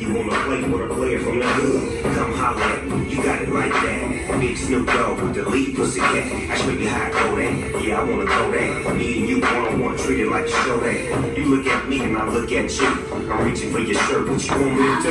you on the plate with a player from the hood. Come holler at me, you got it like that. Big Snoop Dogg with the lead pussy cat. I show you how I go. Yeah, I wanna go that. Me and you one on one, treat like a show there. You look at me and I look at you. I'm reaching for your shirt, what you want me to do?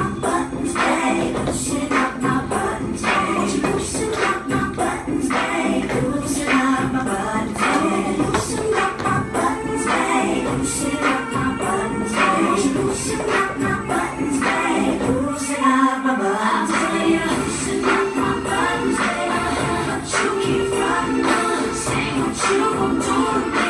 you from torn.